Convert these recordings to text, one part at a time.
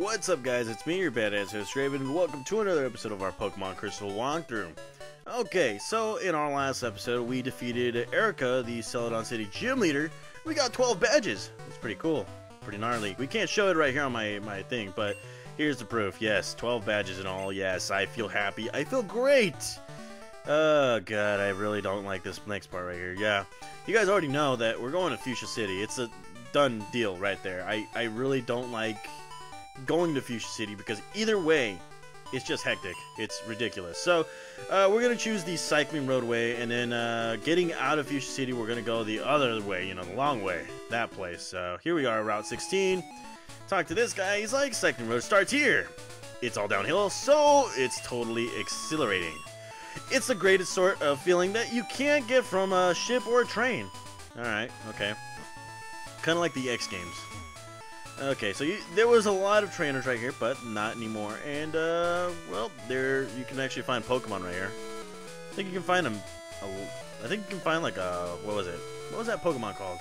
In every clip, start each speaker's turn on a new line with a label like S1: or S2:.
S1: What's up guys, it's me, your badass host Draven, welcome to another episode of our Pokemon Crystal walkthrough. Okay, so in our last episode, we defeated Erica, the Celadon City gym leader. We got 12 badges. It's pretty cool, pretty gnarly. We can't show it right here on my, my thing, but here's the proof. Yes, 12 badges in all. Yes, I feel happy. I feel great. Oh god, I really don't like this next part right here. Yeah, you guys already know that we're going to Fuchsia City. It's a done deal right there. I, I really don't like going to Fuchsia City because either way, it's just hectic. It's ridiculous. So, uh, we're going to choose the cycling roadway, and then uh, getting out of Fuchsia City, we're going to go the other way, you know, the long way, that place. So, here we are, Route 16. Talk to this guy, he's like, cycling road starts here. It's all downhill, so it's totally exhilarating. It's the greatest sort of feeling that you can't get from a ship or a train. Alright, okay. Kind of like the X Games. Okay, so you, there was a lot of trainers right here, but not anymore. And, uh, well, there, you can actually find Pokemon right here. I think you can find them, I think you can find, like, a, what was it? What was that Pokemon called?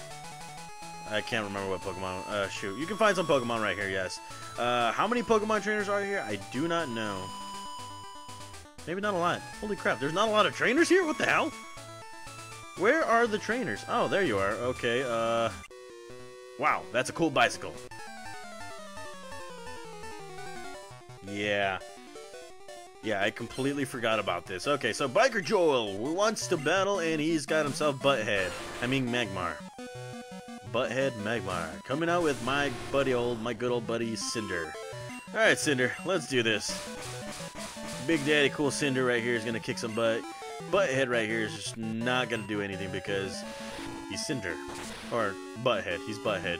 S1: I can't remember what Pokemon, uh, shoot. You can find some Pokemon right here, yes. Uh, how many Pokemon trainers are here? I do not know. Maybe not a lot. Holy crap, there's not a lot of trainers here? What the hell? Where are the trainers? Oh, there you are. Okay, uh... Wow, that's a cool bicycle. Yeah. Yeah, I completely forgot about this. Okay, so Biker Joel wants to battle, and he's got himself Butthead. I mean Magmar. Butthead Magmar. Coming out with my buddy old, my good old buddy Cinder. Alright, Cinder, let's do this. Big Daddy Cool Cinder right here is to kick some butt. Butthead right here is just not to do anything because he's Cinder. Or Butthead, he's Butthead.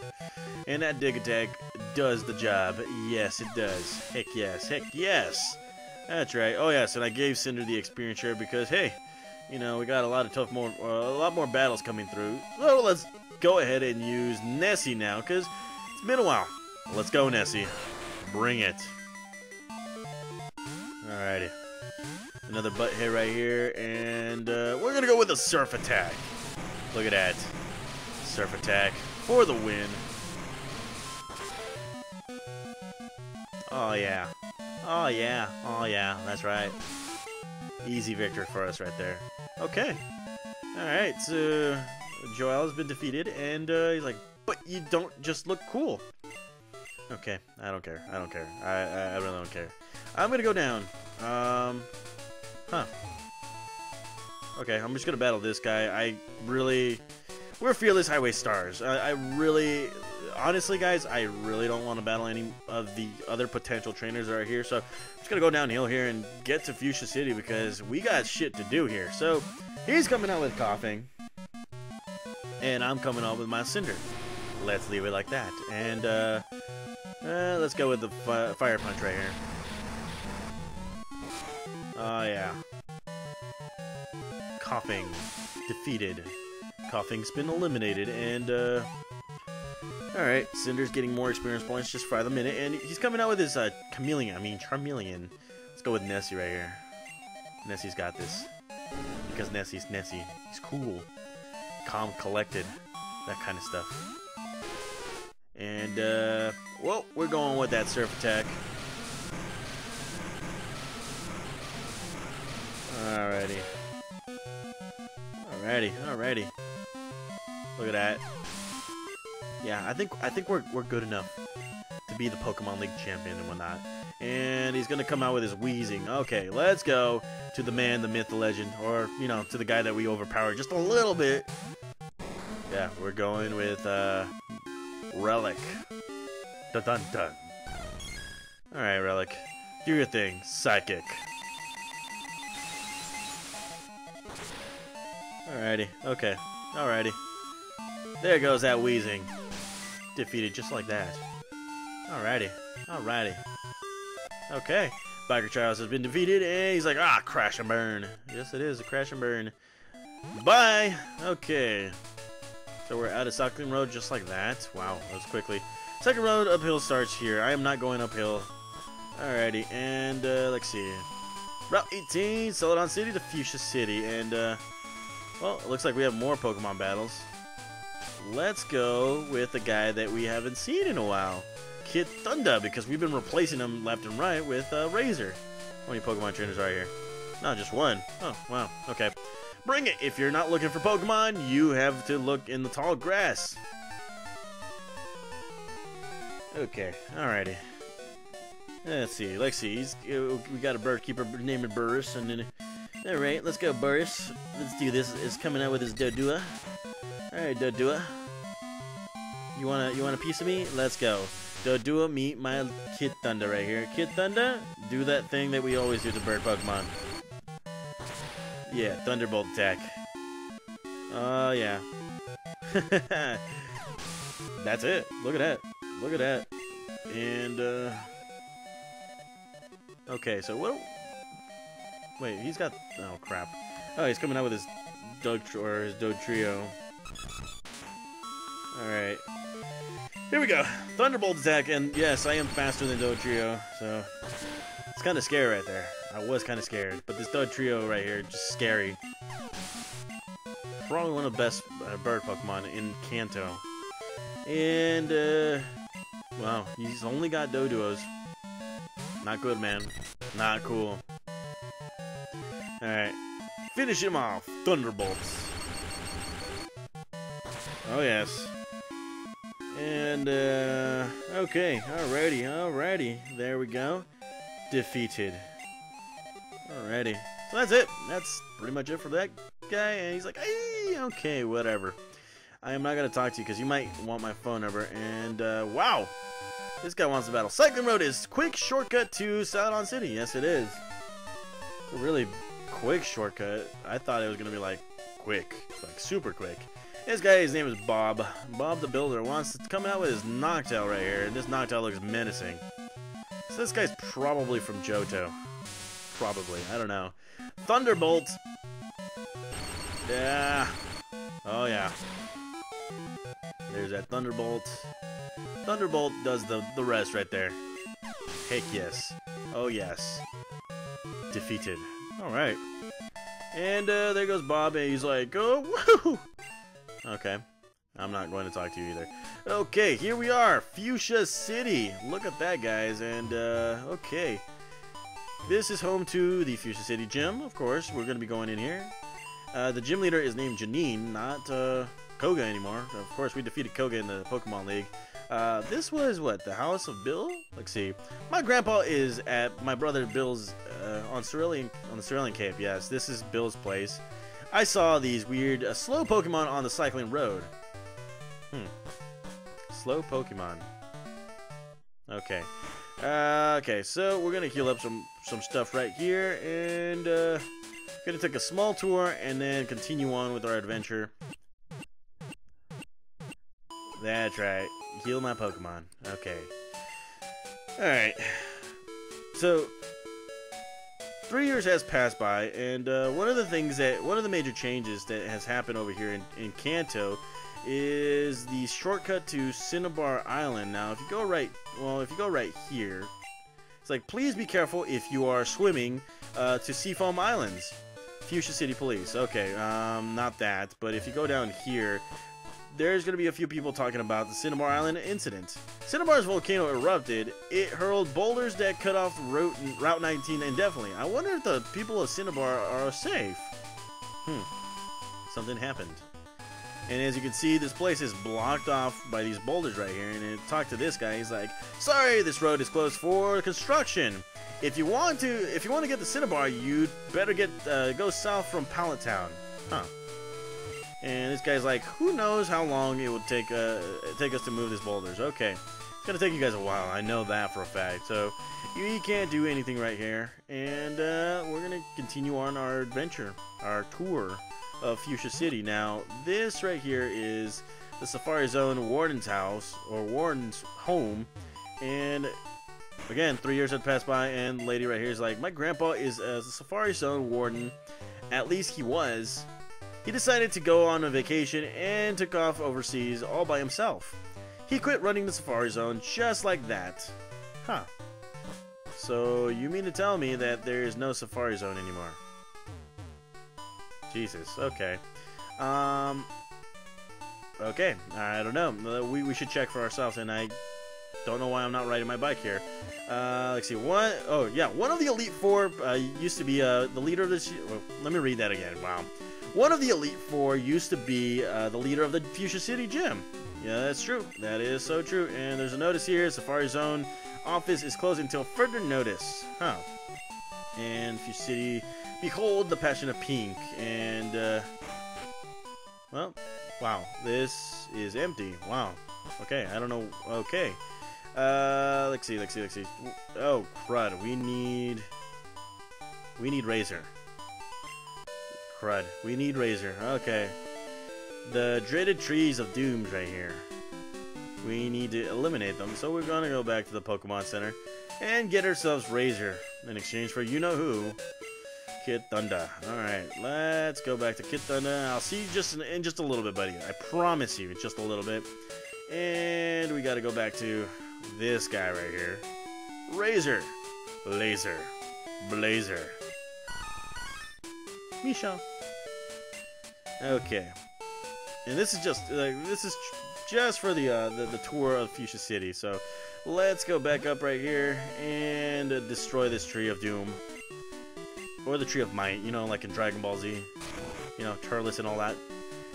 S1: And that Dig Attack does the job. Yes, it does. Heck yes, heck yes. That's right. Oh yes, and I gave Cinder the experience share because hey, you know we got a lot of tough more, uh, a lot more battles coming through. So let's go ahead and use Nessie now because it's been a while. Let's go, Nessie. Bring it. Alrighty. Another butt hit right here, and uh, we're gonna go with a surf attack. Look at that. Surf attack for the win. Oh yeah. Oh yeah. Oh yeah. That's right. Easy victory for us right there. Okay. Alright, so Joel has been defeated, and uh, he's like, but you don't just look cool. Okay, I don't care. I don't care. I, I, I really don't care. I'm gonna go down. Um, huh. Okay, I'm just gonna battle this guy. I really... We're Fearless Highway Stars. I, I really... Honestly, guys, I really don't want to battle any of the other potential trainers that are here, so I'm just gonna go downhill here and get to Fuchsia City because we got shit to do here. So, he's coming out with Koffing. and I'm coming out with my Cinder. Let's leave it like that. And, uh... uh let's go with the fi Fire Punch right here. Oh, yeah. Koffing. Defeated. Koffing's been eliminated, and, uh... Alright, Cinder's getting more experience points just for the minute, and he's coming out with his, uh, Chameleon, I mean, Charmeleon. Let's go with Nessie right here. Nessie's got this. Because Nessie's Nessie. He's cool. Calm, collected. That kind of stuff. And, uh... Well, we're going with that Surf Attack. Alrighty. Alrighty, alrighty. Look at that. Yeah, I think I think we're we're good enough to be the Pokemon League champion and whatnot. And he's gonna come out with his Weezing. Okay, let's go to the man, the myth, the legend, or you know, to the guy that we overpowered just a little bit. Yeah, we're going with uh, Relic. Dun dun dun. Alright, Relic. Do your thing. Psychic. Alrighty. Okay. Alrighty. There goes that Weezing. Defeated just like that. Alrighty. Alrighty. Okay. Biker Charles has been defeated, and he's like, ah, crash and burn. Yes, it is a crash and burn. Bye! Okay. So we're out of Cycling Road just like that. Wow, that was quickly. Second road uphill starts here. I am not going uphill. Alrighty, and uh, let's see. Route 18, Celadon City to Fuchsia City, and uh, well, it looks like we have more Pokemon battles. Let's go with a guy that we haven't seen in a while. Kid Thunder because we've been replacing him left and right with uh, Razor. How many Pokemon trainers are here? No, just one. Oh, wow. Okay. Bring it! If you're not looking for Pokemon, you have to look in the tall grass. Okay, alrighty. Let's see, let's see. He's, uh, we got a bird keeper named Burris, and then... Alright, let's go, Burris. Let's do this. It's coming out with his Doduo. Alright, Doduo. You want a, you want a piece of me? Let's go. Doduo, meet my Kid Thunder right here. Kid Thunder, do that thing that we always do to bird Pokemon. Yeah, Thunderbolt attack. Oh, uh, yeah. That's it. Look at that. Look at that. And, uh... Okay, so what... Wait, he's got... Oh, crap. Oh, he's coming out with his Doug... or his Dugtrio. Alright. Here we go. Thunderbolt attack, and yes, I am faster than Dugtrio, so... It's kind of scary right there. I was kind of scared, but this Dugtrio right here, just scary. Probably one of the best uh, bird Pokemon in Kanto. And, uh, wow, he's only got Doduos. Not good, man. Not cool. Alright. Finish him off. Thunderbolts. Oh, yes. And, uh, okay. Alrighty, alrighty. There we go. Defeated. Alrighty. So that's it. That's pretty much it for that guy. And he's like, hey, okay, whatever. I am not going to talk to you because you might want my phone number. And, uh, wow. This guy wants to battle. Cycling Road is quick shortcut to Celadon City. Yes, it is. a really quick shortcut. I thought it was going to be, like, quick. Like, super quick. This guy, his name is Bob. Bob the Builder wants to come out with his Noctowl right here. And this Noctowl looks menacing. So this guy's probably from Johto. Probably. I don't know. Thunderbolt. Yeah. Oh, yeah. There's that Thunderbolt. Thunderbolt does the, the rest right there. Heck yes. Oh, yes. Defeated. Alright. And uh, there goes Bob, and he's like, oh, woo! Okay. I'm not going to talk to you either. Okay, here we are. Fuchsia City. Look at that, guys. And, uh, okay. This is home to the Fuchsia City Gym, of course. We're going to be going in here. Uh, the gym leader is named Janine, not uh, Koga anymore. Of course, we defeated Koga in the Pokemon League. Uh, this was, what, the house of Bill? Let's see. My grandpa is at my brother Bill's uh, on, Cerulean, on the Cerulean Cape. Yes, this is Bill's place. I saw these weird uh, slow Pokemon on the cycling road. Hmm. Slow Pokemon. Okay. Uh, okay, so we're gonna heal up some some stuff right here, and uh, gonna take a small tour and then continue on with our adventure. That's right. Heal my Pokemon. Okay. Alright. So, three years has passed by, and uh, one of the things that, one of the major changes that has happened over here in, in Kanto is the shortcut to Cinnabar Island. Now, if you go right, well, if you go right here, it's like, please be careful if you are swimming uh, to Seafoam Islands. Fuchsia City Police. Okay, um, not that, but if you go down here, there's going to be a few people talking about the Cinnabar Island incident. Cinnabar's volcano erupted. It hurled boulders that cut off Route, Route 19 indefinitely. I wonder if the people of Cinnabar are safe. Hmm. Something happened. And as you can see, this place is blocked off by these boulders right here. And it talked to this guy. He's like, "Sorry, this road is closed for construction. If you want to, if you want to get to Cinnabar, you'd better get uh, go south from Pallet Town." Huh. And this guy's like, "Who knows how long it would take uh, take us to move these boulders?" Okay, it's gonna take you guys a while. I know that for a fact. So you can't do anything right here, and uh, we're gonna continue on our adventure, our tour of Fuchsia City. Now, this right here is the Safari Zone Warden's house, or Warden's home, and again, three years had passed by, and the lady right here is like, my grandpa is a Safari Zone Warden, at least he was. He decided to go on a vacation and took off overseas all by himself. He quit running the Safari Zone just like that. Huh. So, you mean to tell me that there is no Safari Zone anymore? Jesus, okay. Um, okay, I don't know. Uh, we, we should check for ourselves, and I Don't know why I'm not riding my bike here. Uh, let's see. One, oh yeah, one of the Elite Four uh, used to be uh, the leader of this. Well, let me read that again. Wow. One of the Elite Four used to be uh, the leader of the Fuchsia City Gym. Yeah, that's true. That is so true. And there's a notice here. Safari Zone office is closed until further notice. Huh. And Fuchsia City, behold the passion of pink. And, uh, well, wow. This is empty. Wow. Okay, I don't know. Okay. Uh, let's see, let's see, let's see. Oh, crud. We need... We need Razor. Crud. We need Razor. Okay. The dreaded trees of dooms right here. We need to eliminate them, so we're gonna go back to the Pokemon Center and get ourselves Razor in exchange for you-know-who, Kid Thunder. Alright, let's go back to Kid Thunder. I'll see you just in, in just a little bit, buddy. I promise you, just a little bit. And we gotta go back to this guy right here. Razor. Laser. Blazer. Misha. Okay. And this is just like this is just for the, uh, the the tour of Fuchsia City. So let's go back up right here and uh, destroy this tree of doom, or the tree of might. You know, like in Dragon Ball Z. You know, Turles and all that.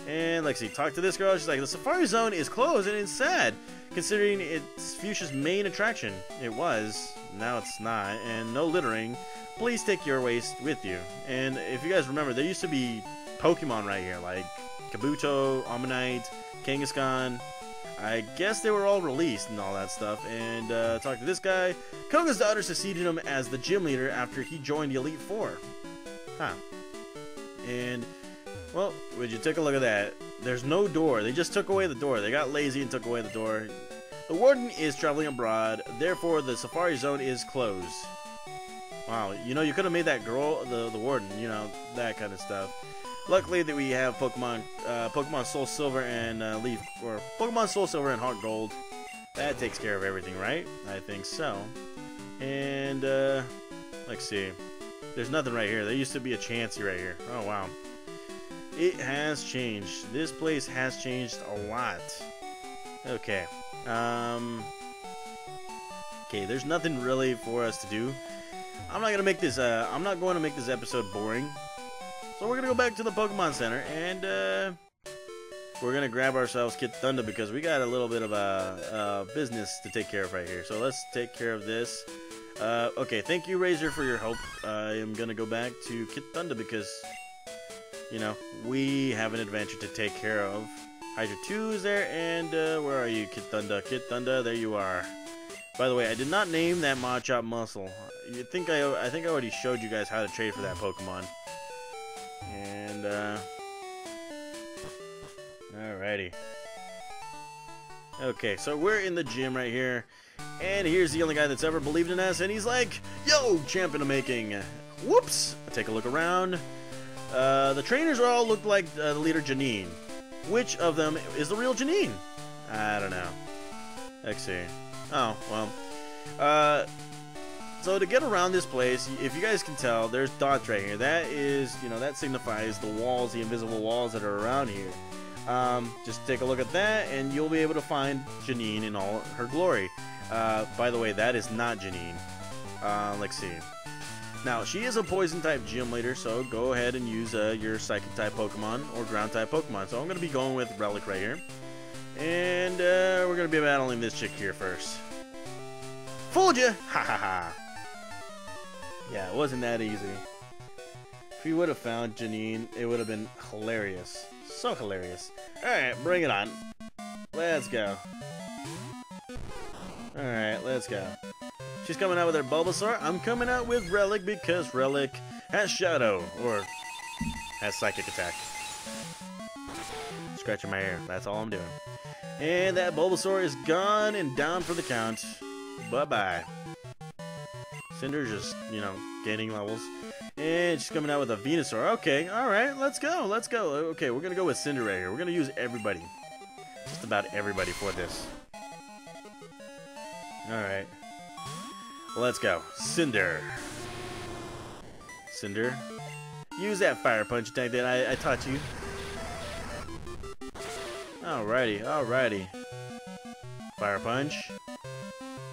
S1: And like, see, talk to this girl. She's like, the Safari Zone is closed, and it's sad considering it's Fuchsia's main attraction. It was, now it's not, and no littering. Please take your waste with you. And if you guys remember, there used to be Pokemon right here, like Kabuto, Omanyte, Kangaskhan. I guess they were all released and all that stuff. And uh, talk to this guy. Koga's daughter succeeded him as the gym leader after he joined the Elite Four. Huh. And, well, would you take a look at that? There's no door. They just took away the door. They got lazy and took away the door. The warden is traveling abroad, therefore the safari zone is closed. Wow, you know, you could have made that girl the, the warden, you know, that kind of stuff. Luckily that we have Pokemon uh, Pokemon Soul Silver and uh, Leaf, or Pokemon Soul Silver and Heart Gold. That takes care of everything, right? I think so. And, uh, let's see. There's nothing right here. There used to be a Chansey right here. Oh, wow. It has changed. This place has changed a lot. Okay. Um... Okay, there's nothing really for us to do. I'm not gonna make this, uh, I'm not going to make this episode boring. So we're gonna go back to the Pokemon Center and uh, we're gonna grab ourselves Kid Thunder because we got a little bit of a, business to take care of right here. So let's take care of this. Uh, okay, thank you Razor for your help. I am gonna go back to Kid Thunder because you know we have an adventure to take care of. Hydra 2 is there, and uh, where are you, Kid Thunder? Kid Thunder, there you are. By the way, I did not name that Machop Muscle. You think I? I think I already showed you guys how to trade for that Pokemon. And, uh... Alrighty. Okay, so we're in the gym right here. And here's the only guy that's ever believed in us, and he's like, Yo, champion of making. Whoops! Take a look around. Uh, the trainers all look like uh, the leader Janine. Which of them is the real Janine? I don't know. Let's see. Oh, well. Uh, so to get around this place, if you guys can tell, there's dots right here. That is, you know, that signifies the walls, the invisible walls that are around here. Um, just take a look at that, and you'll be able to find Janine in all her glory. Uh, by the way, that is not Janine. Uh, let's see. Now, she is a poison-type gym leader, so go ahead and use uh, your psychic-type Pokemon or ground-type Pokemon. So I'm going to be going with Relic right here. And uh, we're going to be battling this chick here first. Fooled you! Ha ha ha! Yeah, it wasn't that easy. If we would have found Janine, it would have been hilarious. So hilarious. Alright, bring it on. Let's go. Alright, let's go. She's coming out with her Bulbasaur. I'm coming out with Relic because Relic has Shadow, or has Psychic Attack. Scratching my hair, that's all I'm doing. And that Bulbasaur is gone and down for the count. Bye-bye. Cinder's just, you know, gaining levels. Eh, and she's coming out with a Venusaur. Okay, alright, let's go, let's go. Okay, we're gonna go with Cinder right here. We're gonna use everybody. Just about everybody for this. Alright. Let's go. Cinder. Cinder. Use that fire punch attack that I, I taught you. Alrighty, alrighty. Fire punch.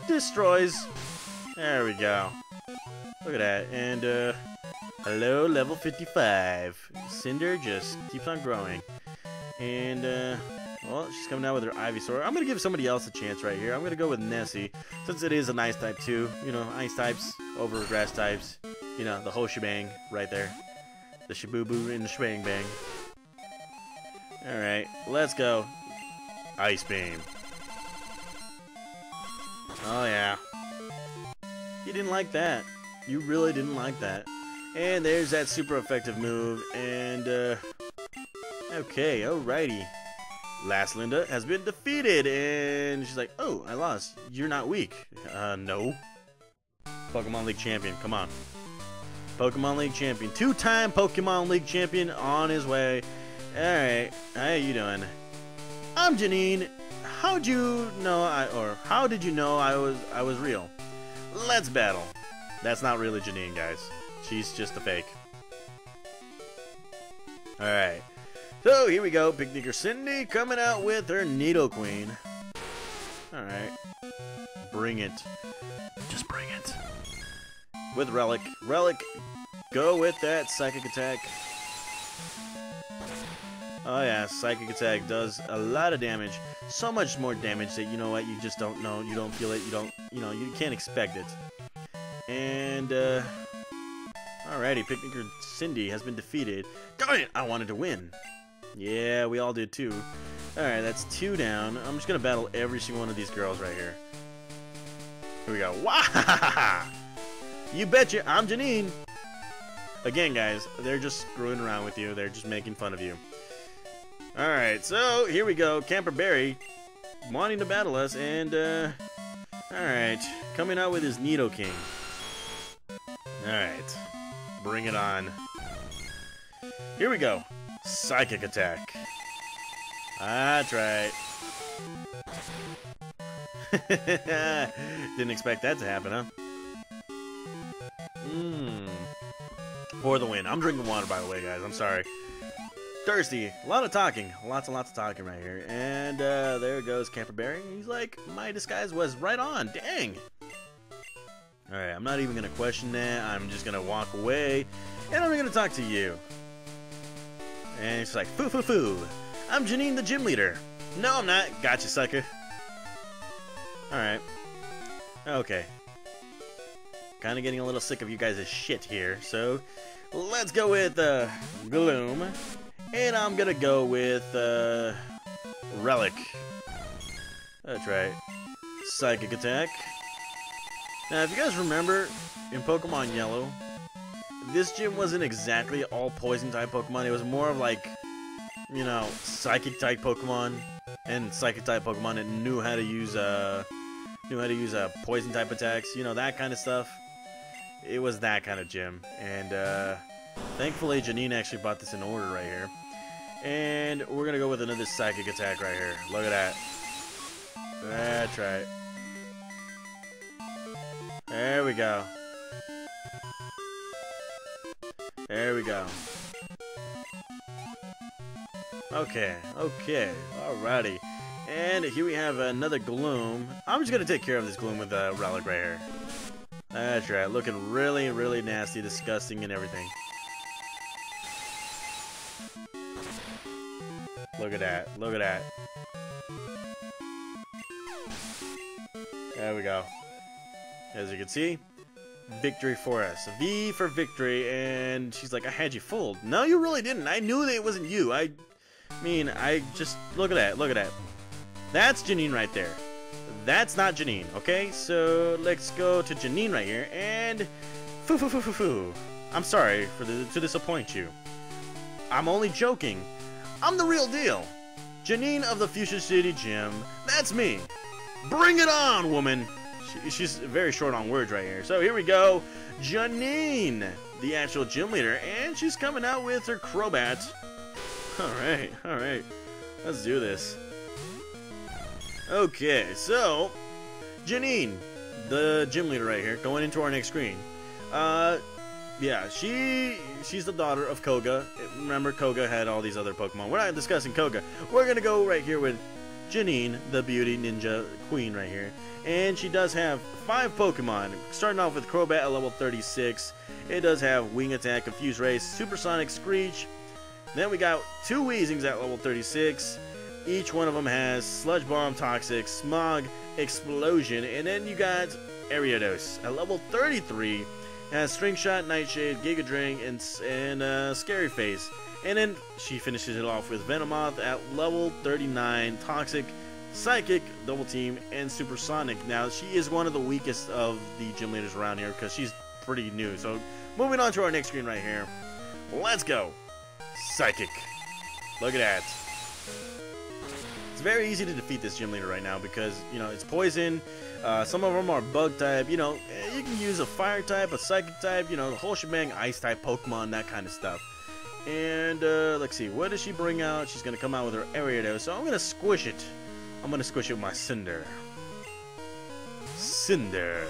S1: destroys. There we go. Look at that. And, uh, hello, level 55. Cinder just keeps on growing. And, uh, well, she's coming out with her Ivysaur. I'm going to give somebody else a chance right here. I'm going to go with Nessie, since it is an ice type too. You know, ice types over grass types. You know, the whole shebang right there. The shaboo boo and the shebang bang. Alright, let's go. Ice Beam. Oh yeah. You didn't like that. You really didn't like that. And there's that super effective move. And, uh... Okay, alrighty. Last Linda has been defeated. And she's like, oh, I lost. You're not weak. Uh, no. Pokemon League champion, come on. Pokemon League champion. Two-time Pokemon League champion on his way. Alright, how you doing? I'm Janine. How'd you know I or how did you know I was I was real? Let's battle. That's not really Janine, guys. She's just a fake. Alright. So here we go. Picnicker Cindy coming out with her Nidoqueen. Alright. Bring it. Just bring it. With Relic. Relic, go with that Psychic Attack. Oh yeah, Psychic Attack does a lot of damage. So much more damage that, you know what, you just don't know, you don't feel it, you don't, you know, you can't expect it. And, uh... Alrighty, Picnicker Cindy has been defeated. Darn it, I wanted to win. Yeah, we all did too. Alright, that's two down. I'm just gonna battle every single one of these girls right here. Here we go. Wah! You betcha, I'm Janine! Again, guys, they're just screwing around with you. They're just making fun of you. Alright, so here we go. Camper Barry wanting to battle us, and, uh, alright, coming out with his Nidoking. Alright, bring it on. Here we go. Psychic Attack. That's right. Didn't expect that to happen, huh? Mmm. For the win. I'm drinking water, by the way, guys. I'm sorry. Thirsty. A lot of talking. Lots and lots of talking right here. And uh, there goes Camper Barry. He's like, my disguise was right on. Dang. Alright, I'm not even going to question that. I'm just going to walk away. And I'm going to talk to you. And he's like, foo foo foo. I'm Janine the gym leader. No, I'm not. Gotcha, sucker. Alright. Okay. Kind of getting a little sick of you guys' shit here. So, let's go with uh, Gloom. And I'm gonna go with, uh, Relic. That's right. Psychic Attack. Now, if you guys remember, in Pokemon Yellow, this gym wasn't exactly all Poison-type Pokemon. It was more of like, you know, Psychic-type Pokemon and Psychic-type Pokemon that knew how to use, uh, knew how to use, uh, Poison-type attacks. You know, that kind of stuff. It was that kind of gym. And, uh, thankfully, Janine actually bought this in order right here. And we're going to go with another psychic attack right here. Look at that. That's right. There we go. There we go. Okay, okay, alrighty. And here we have another Gloom. I'm just gonna take care of this Gloom with a Relic right here. That's right, looking really, really nasty, disgusting, and everything. Look at that. Look at that. There we go. As you can see, victory for us. V for victory, and she's like, I had you fooled. No, you really didn't. I knew that it wasn't you. I mean, I just, look at that, look at that. That's Janine right there. That's not Janine, okay? So, let's go to Janine right here, and foo foo foo foo foo. I'm sorry for the, to disappoint you. I'm only joking. I'm the real deal. Janine of the Fuchsia City Gym. That's me. Bring it on, woman. She, she's very short on words right here. So here we go. Janine, the actual gym leader, and she's coming out with her Crobat. Alright, alright. Let's do this. Okay, so, Janine, the gym leader right here, going into our next screen. Uh, yeah, she she's the daughter of Koga. Remember, Koga had all these other Pokemon. We're not discussing Koga. We're gonna go right here with Janine, the beauty ninja queen right here. And she does have five Pokemon, starting off with Crobat at level 36. It does have Wing Attack, Confuse Race, Supersonic Screech. Then we got two Weezings at level 36. Each one of them has Sludge Bomb, Toxic, Smog, Explosion, and then you got Ariados at level 33. Has String Shot, Nightshade, Giga Drain, and, and uh, Scary Face. And then she finishes it off with Venomoth at level 39, Toxic, Psychic, Double Team, and Supersonic. Now, she is one of the weakest of the gym leaders around here because she's pretty new. So, moving on to our next screen right here. Let's go. Psychic. Look at that. It's very easy to defeat this gym leader right now because, you know, it's poison. Uh, some of them are bug type. You know, eh, you can use a fire type, a psychic type, you know, the whole shebang, ice type Pokemon, that kind of stuff. And, uh, let's see, what does she bring out? She's going to come out with her Ariados, so I'm going to squish it. I'm going to squish it with my Cinder. Cinder.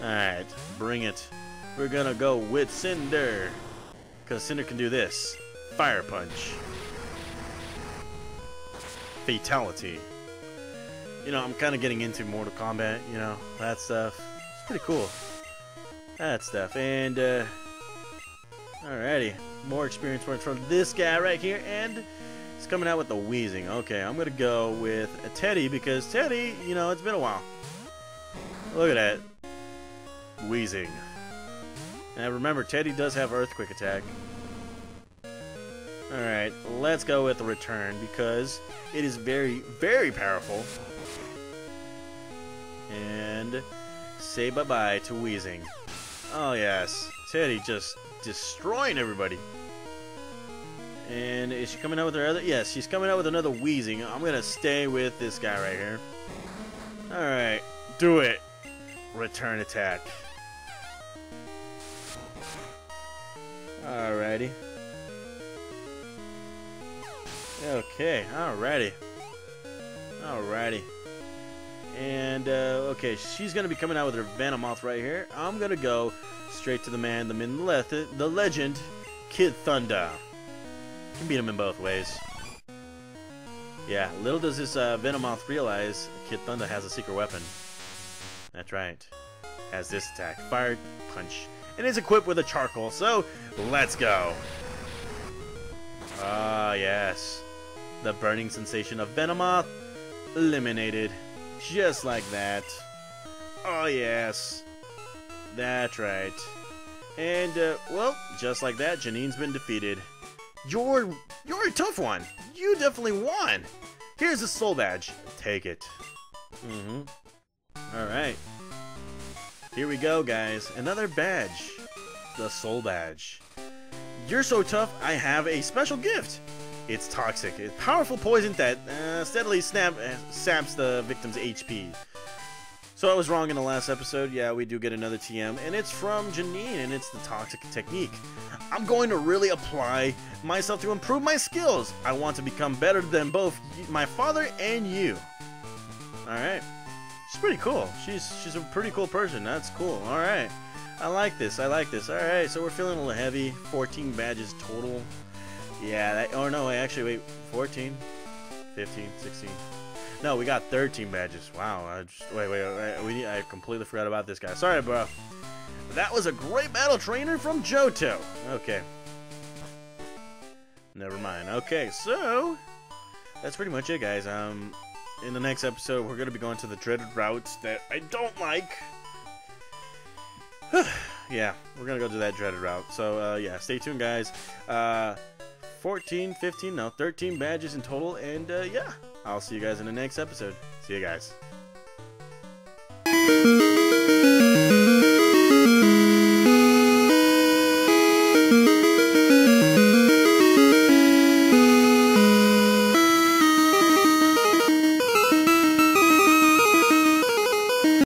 S1: Alright, bring it. We're going to go with Cinder. Because Cinder can do this. Fire Punch. Fatality. You know, I'm kind of getting into Mortal Kombat, you know, that stuff. It's pretty cool. That stuff. And, uh, alrighty. More experience points from this guy right here. And he's coming out with the Weezing. Okay, I'm to go with a Teddy because Teddy, you know, it's been a while. Look at that. Weezing. Now remember, Teddy does have Earthquake attack. Alright, let's go with the return because it is very, very powerful. And say bye-bye to Weezing. Oh yes, Teddy just destroying everybody. And is she coming out with her other? Yes, she's coming out with another Weezing. I'm gonna stay with this guy right here. Alright, do it. Return attack. Alrighty. Okay, alrighty. Alrighty. And, uh, okay, she's going to be coming out with her Venomoth right here. I'm going to go straight to the man, the myth, the legend, Kid Thunder. Can beat him in both ways. Yeah, little does this uh, Venomoth realize Kid Thunder has a secret weapon. That's right. Has this attack, Fire Punch and is equipped with a charcoal. So, let's go. Ah, yes. The burning sensation of Venomoth eliminated. Just like that. Oh, yes. That's right. And, uh, well, just like that, Janine's been defeated. You're, you're a tough one. You definitely won. Here's a soul badge. Take it. Mm-hmm. Alright. Here we go, guys. Another badge. The Soul Badge. You're so tough, I have a special gift. It's toxic. It's powerful poison that uh, steadily snap, uh, saps the victim's HP. So I was wrong in the last episode. Yeah, we do get another TM, and it's from Janine, and it's the Toxic Technique. I'm going to really apply myself to improve my skills. I want to become better than both my father and you. Alright. She's pretty cool. She's she's a pretty cool person. That's cool. All right. I like this. I like this. All right. So we're feeling a little heavy. 14 badges total. Yeah. That, oh no. Actually, wait. 14, 15, 16. No, we got 13 badges. Wow. I just, wait, wait, wait. We I completely forgot about this guy. Sorry, bro. That was a great battle trainer from Johto. Okay. Never mind. Okay, so that's pretty much it, guys. Um, in the next episode, we're going to be going to the dreaded routes that I don't like. yeah, we're going to go to that dreaded route. So, uh, yeah, stay tuned, guys. Uh, 14, 15, no, 13 badges in total. And, uh, yeah, I'll see you guys in the next episode. See you guys.